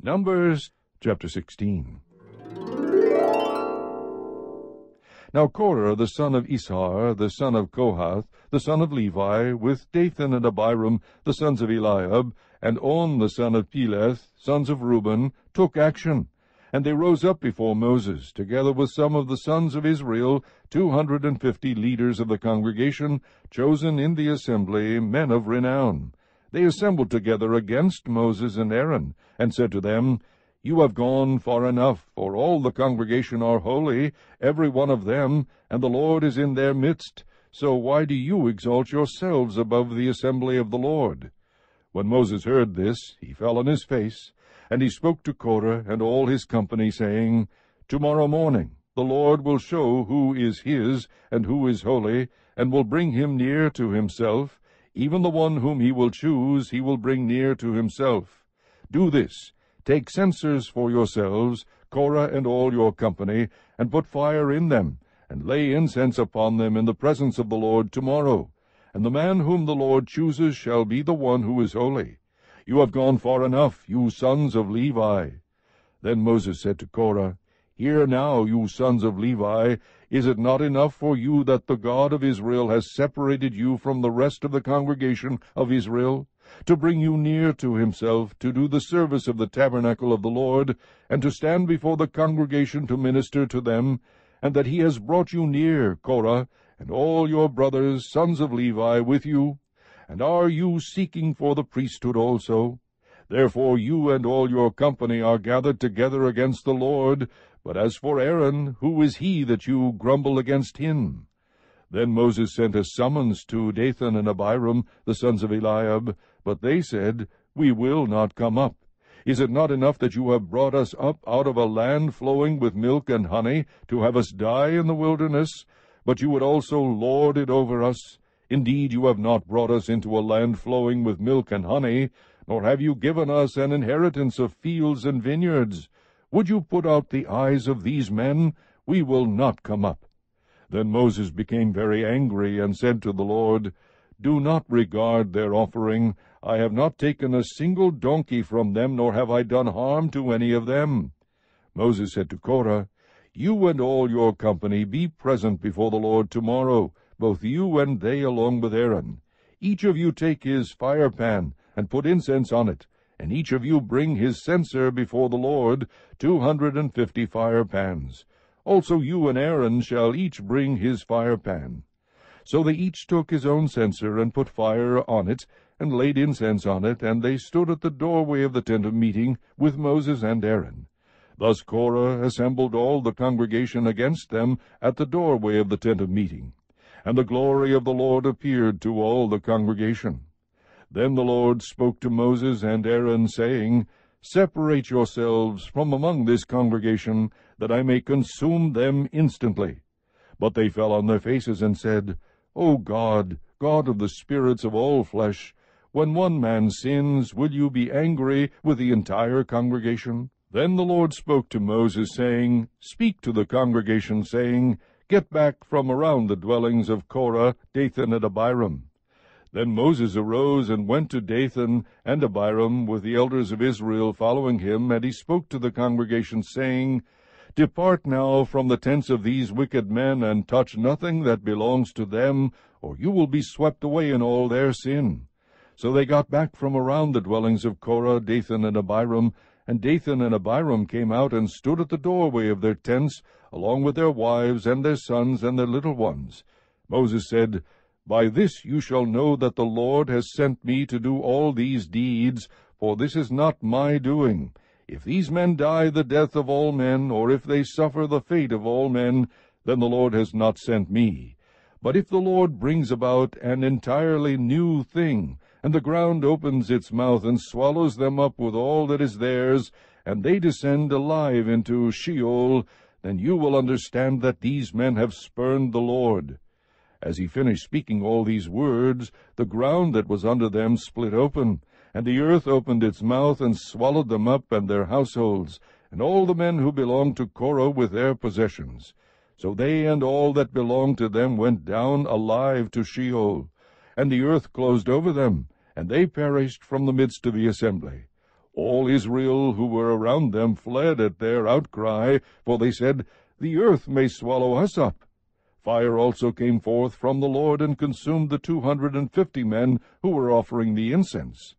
Numbers chapter 16. Now Korah the son of Izhar, the son of Kohath, the son of Levi, with Dathan and Abiram, the sons of Eliab, and On the son of Peleth, sons of Reuben, took action. And they rose up before Moses, together with some of the sons of Israel, two hundred and fifty leaders of the congregation, chosen in the assembly, men of renown. They assembled together against Moses and Aaron, and said to them, You have gone far enough, for all the congregation are holy, every one of them, and the Lord is in their midst. So why do you exalt yourselves above the assembly of the Lord? When Moses heard this, he fell on his face, and he spoke to Korah and all his company, saying, Tomorrow morning the Lord will show who is his, and who is holy, and will bring him near to himself, even the one whom he will choose he will bring near to himself. Do this, take censers for yourselves, Korah and all your company, and put fire in them, and lay incense upon them in the presence of the Lord tomorrow. And the man whom the Lord chooses shall be the one who is holy. You have gone far enough, you sons of Levi. Then Moses said to Korah, Hear now, you sons of Levi, is it not enough for you that the God of Israel has separated you from the rest of the congregation of Israel, to bring you near to himself, to do the service of the tabernacle of the Lord, and to stand before the congregation to minister to them, and that he has brought you near, Korah, and all your brothers, sons of Levi, with you? And are you seeking for the priesthood also? Therefore you and all your company are gathered together against the Lord, but as for Aaron, who is he that you grumble against him? Then Moses sent a summons to Dathan and Abiram, the sons of Eliab, but they said, We will not come up. Is it not enough that you have brought us up out of a land flowing with milk and honey, to have us die in the wilderness? But you would also lord it over us. Indeed, you have not brought us into a land flowing with milk and honey, nor have you given us an inheritance of fields and vineyards. Would you put out the eyes of these men? We will not come up. Then Moses became very angry, and said to the Lord, Do not regard their offering. I have not taken a single donkey from them, nor have I done harm to any of them. Moses said to Korah, You and all your company be present before the Lord tomorrow, both you and they along with Aaron. Each of you take his fire pan, and put incense on it, and each of you bring his censer before the Lord, two hundred and fifty fire pans. Also you and Aaron shall each bring his fire pan. So they each took his own censer, and put fire on it, and laid incense on it, and they stood at the doorway of the tent of meeting with Moses and Aaron. Thus Korah assembled all the congregation against them at the doorway of the tent of meeting. And the glory of the Lord appeared to all the congregation. Then the Lord spoke to Moses and Aaron, saying, Separate yourselves from among this congregation, that I may consume them instantly. But they fell on their faces and said, O God, God of the spirits of all flesh, when one man sins, will you be angry with the entire congregation? Then the Lord spoke to Moses, saying, Speak to the congregation, saying, Get back from around the dwellings of Korah, Dathan, and Abiram. Then Moses arose and went to Dathan and Abiram with the elders of Israel following him, and he spoke to the congregation, saying, Depart now from the tents of these wicked men, and touch nothing that belongs to them, or you will be swept away in all their sin. So they got back from around the dwellings of Korah, Dathan, and Abiram, and Dathan and Abiram came out and stood at the doorway of their tents, along with their wives and their sons and their little ones. Moses said, by this you shall know that the Lord has sent me to do all these deeds, for this is not my doing. If these men die the death of all men, or if they suffer the fate of all men, then the Lord has not sent me. But if the Lord brings about an entirely new thing, and the ground opens its mouth and swallows them up with all that is theirs, and they descend alive into Sheol, then you will understand that these men have spurned the Lord. As he finished speaking all these words, the ground that was under them split open, and the earth opened its mouth and swallowed them up and their households, and all the men who belonged to Korah with their possessions. So they and all that belonged to them went down alive to Sheol, and the earth closed over them, and they perished from the midst of the assembly. All Israel who were around them fled at their outcry, for they said, The earth may swallow us up. Fire also came forth from the Lord, and consumed the two hundred and fifty men who were offering the incense.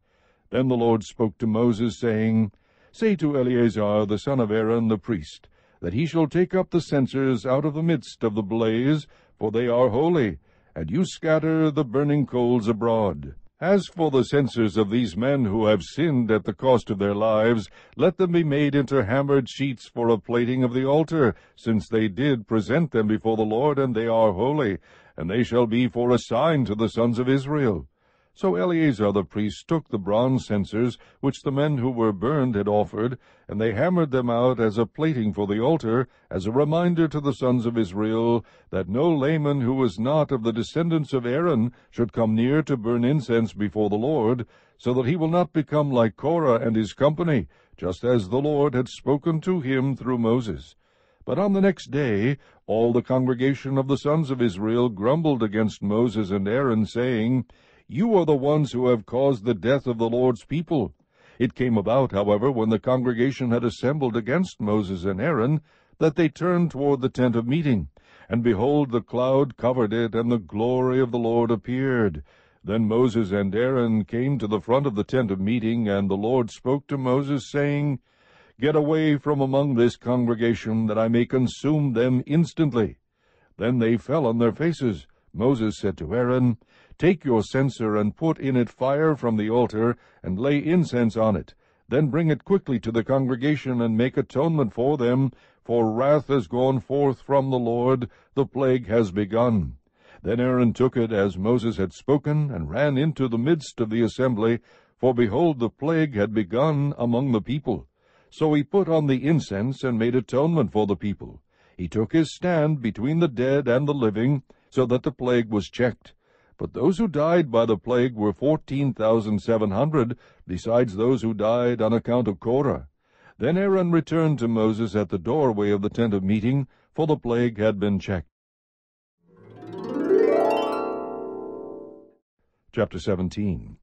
Then the Lord spoke to Moses, saying, Say to Eleazar the son of Aaron the priest, that he shall take up the censers out of the midst of the blaze, for they are holy, and you scatter the burning coals abroad. As for the censers of these men who have sinned at the cost of their lives, let them be made into hammered sheets for a plating of the altar, since they did present them before the Lord, and they are holy, and they shall be for a sign to the sons of Israel. So Eleazar the priest took the bronze censers which the men who were burned had offered, and they hammered them out as a plating for the altar, as a reminder to the sons of Israel, that no layman who was not of the descendants of Aaron should come near to burn incense before the Lord, so that he will not become like Korah and his company, just as the Lord had spoken to him through Moses. But on the next day all the congregation of the sons of Israel grumbled against Moses and Aaron, saying, you are the ones who have caused the death of the Lord's people. It came about, however, when the congregation had assembled against Moses and Aaron, that they turned toward the tent of meeting. And behold, the cloud covered it, and the glory of the Lord appeared. Then Moses and Aaron came to the front of the tent of meeting, and the Lord spoke to Moses, saying, Get away from among this congregation, that I may consume them instantly. Then they fell on their faces. Moses said to Aaron, Take your censer and put in it fire from the altar, and lay incense on it. Then bring it quickly to the congregation, and make atonement for them, for wrath has gone forth from the Lord, the plague has begun. Then Aaron took it as Moses had spoken, and ran into the midst of the assembly, for behold, the plague had begun among the people. So he put on the incense, and made atonement for the people. He took his stand between the dead and the living, so that the plague was checked. But those who died by the plague were fourteen thousand seven hundred, besides those who died on account of Korah. Then Aaron returned to Moses at the doorway of the tent of meeting, for the plague had been checked. Chapter 17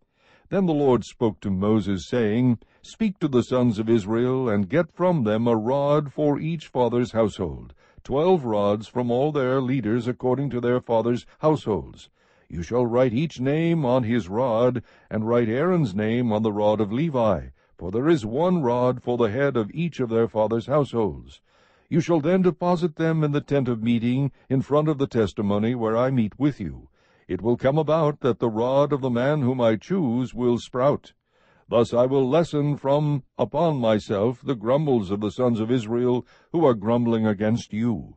Then the Lord spoke to Moses, saying, Speak to the sons of Israel, and get from them a rod for each father's household, twelve rods from all their leaders according to their fathers' households. You shall write each name on his rod, and write Aaron's name on the rod of Levi, for there is one rod for the head of each of their fathers' households. You shall then deposit them in the tent of meeting, in front of the testimony where I meet with you. It will come about that the rod of the man whom I choose will sprout. Thus I will lessen from upon myself the grumbles of the sons of Israel, who are grumbling against you.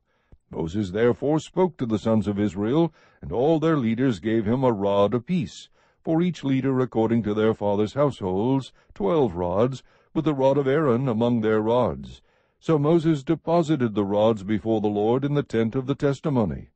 Moses therefore spoke to the sons of Israel, and all their leaders gave him a rod apiece, for each leader according to their fathers' households, twelve rods, with the rod of Aaron among their rods. So Moses deposited the rods before the Lord in the tent of the testimony.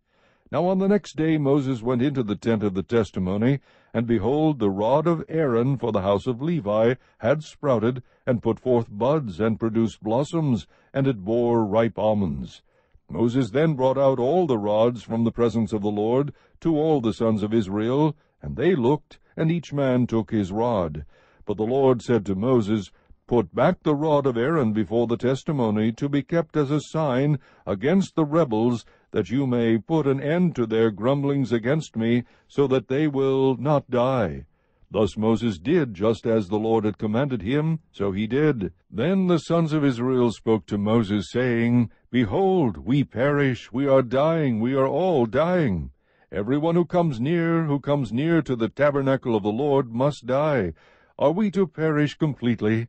Now on the next day Moses went into the tent of the testimony, and behold, the rod of Aaron for the house of Levi had sprouted, and put forth buds, and produced blossoms, and it bore ripe almonds. Moses then brought out all the rods from the presence of the Lord to all the sons of Israel, and they looked, and each man took his rod. But the Lord said to Moses, Put back the rod of Aaron before the testimony, to be kept as a sign against the rebels, that you may put an end to their grumblings against me, so that they will not die. Thus Moses did just as the Lord had commanded him, so he did. Then the sons of Israel spoke to Moses, saying, Behold, we perish, we are dying, we are all dying. Every one who comes near, who comes near to the tabernacle of the Lord, must die. Are we to perish completely?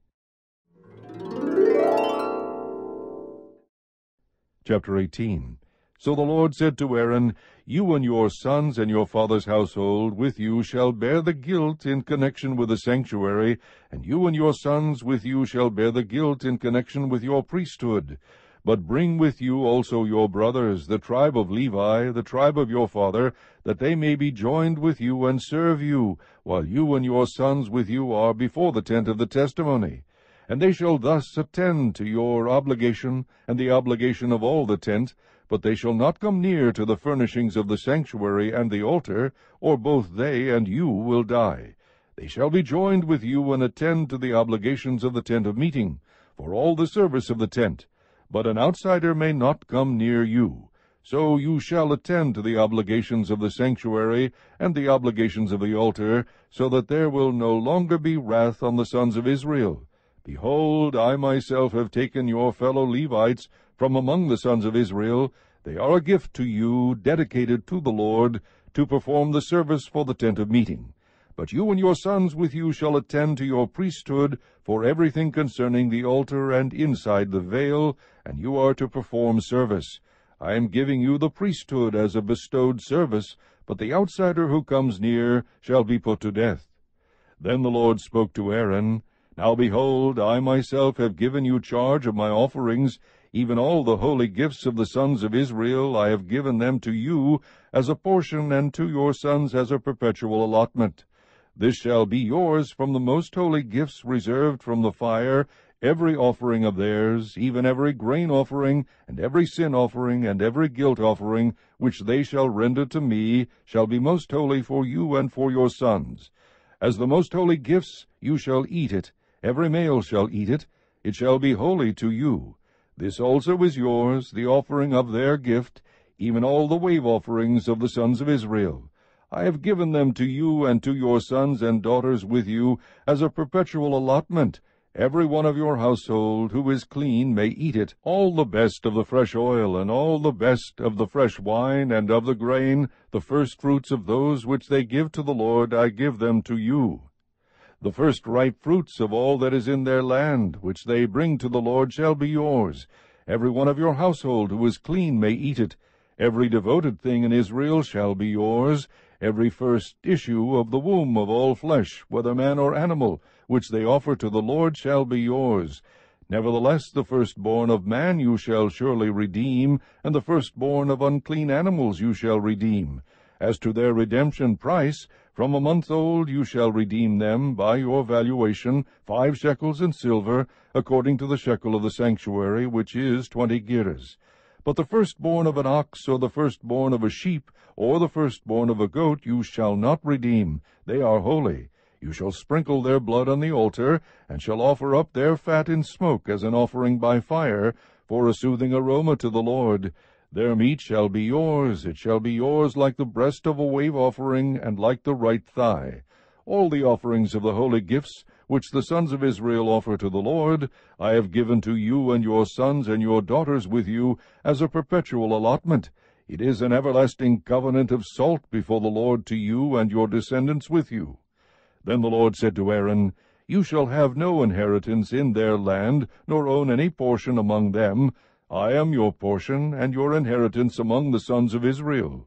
Chapter 18 So the Lord said to Aaron, You and your sons and your father's household with you shall bear the guilt in connection with the sanctuary, and you and your sons with you shall bear the guilt in connection with your priesthood. But bring with you also your brothers, the tribe of Levi, the tribe of your father, that they may be joined with you and serve you, while you and your sons with you are before the tent of the testimony. And they shall thus attend to your obligation, and the obligation of all the tent, but they shall not come near to the furnishings of the sanctuary and the altar, or both they and you will die. They shall be joined with you and attend to the obligations of the tent of meeting, for all the service of the tent. But an outsider may not come near you. So you shall attend to the obligations of the sanctuary and the obligations of the altar, so that there will no longer be wrath on the sons of Israel. Behold, I myself have taken your fellow Levites from among the sons of Israel. They are a gift to you, dedicated to the Lord, to perform the service for the tent of meeting. But you and your sons with you shall attend to your priesthood for everything concerning the altar and inside the veil, and you are to perform service. I am giving you the priesthood as a bestowed service, but the outsider who comes near shall be put to death. Then the Lord spoke to Aaron, now behold, I myself have given you charge of my offerings, even all the holy gifts of the sons of Israel I have given them to you as a portion, and to your sons as a perpetual allotment. This shall be yours from the most holy gifts reserved from the fire, every offering of theirs, even every grain offering, and every sin offering, and every guilt offering, which they shall render to me, shall be most holy for you and for your sons. As the most holy gifts, you shall eat it, Every male shall eat it, it shall be holy to you. This also is yours, the offering of their gift, even all the wave offerings of the sons of Israel. I have given them to you and to your sons and daughters with you as a perpetual allotment. Every one of your household who is clean may eat it, all the best of the fresh oil, and all the best of the fresh wine and of the grain, the first fruits of those which they give to the Lord, I give them to you. The first ripe fruits of all that is in their land, which they bring to the Lord, shall be yours. Every one of your household who is clean may eat it. Every devoted thing in Israel shall be yours. Every first issue of the womb of all flesh, whether man or animal, which they offer to the Lord, shall be yours. Nevertheless, the firstborn of man you shall surely redeem, and the firstborn of unclean animals you shall redeem. As to their redemption price, from a month old you shall redeem them by your valuation, five shekels in silver, according to the shekel of the sanctuary, which is twenty gerahs. But the firstborn of an ox, or the firstborn of a sheep, or the firstborn of a goat, you shall not redeem. They are holy. You shall sprinkle their blood on the altar, and shall offer up their fat in smoke as an offering by fire, for a soothing aroma to the Lord. Their meat shall be yours, it shall be yours like the breast of a wave offering, and like the right thigh. All the offerings of the holy gifts, which the sons of Israel offer to the Lord, I have given to you and your sons and your daughters with you, as a perpetual allotment. It is an everlasting covenant of salt before the Lord to you and your descendants with you. Then the Lord said to Aaron, You shall have no inheritance in their land, nor own any portion among them, I am your portion and your inheritance among the sons of Israel.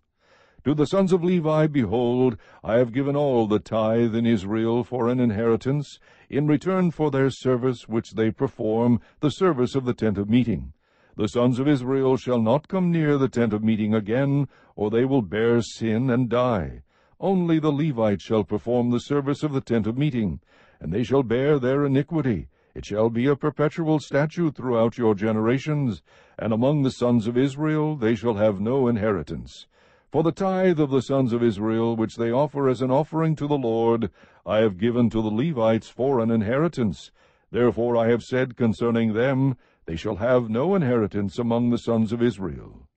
To the sons of Levi, behold, I have given all the tithe in Israel for an inheritance, in return for their service which they perform, the service of the tent of meeting. The sons of Israel shall not come near the tent of meeting again, or they will bear sin and die. Only the Levites shall perform the service of the tent of meeting, and they shall bear their iniquity, it shall be a perpetual statute throughout your generations, and among the sons of Israel they shall have no inheritance. For the tithe of the sons of Israel, which they offer as an offering to the Lord, I have given to the Levites for an inheritance. Therefore I have said concerning them, They shall have no inheritance among the sons of Israel.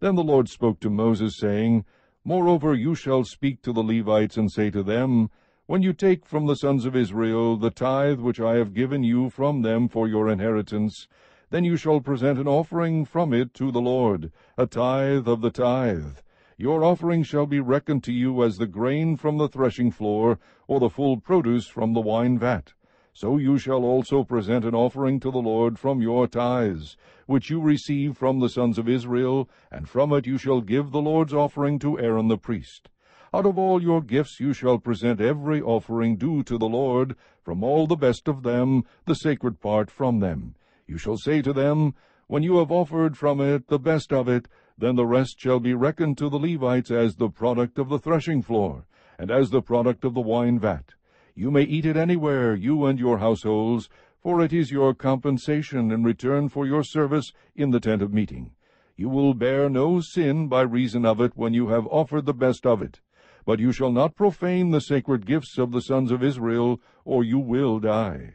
Then the Lord spoke to Moses, saying, Moreover you shall speak to the Levites, and say to them, when you take from the sons of Israel the tithe which I have given you from them for your inheritance, then you shall present an offering from it to the Lord, a tithe of the tithe. Your offering shall be reckoned to you as the grain from the threshing floor, or the full produce from the wine vat. So you shall also present an offering to the Lord from your tithes, which you receive from the sons of Israel, and from it you shall give the Lord's offering to Aaron the priest. Out of all your gifts you shall present every offering due to the Lord, from all the best of them, the sacred part from them. You shall say to them, When you have offered from it the best of it, then the rest shall be reckoned to the Levites as the product of the threshing floor, and as the product of the wine vat. You may eat it anywhere, you and your households, for it is your compensation in return for your service in the tent of meeting. You will bear no sin by reason of it when you have offered the best of it. But you shall not profane the sacred gifts of the sons of Israel, or you will die.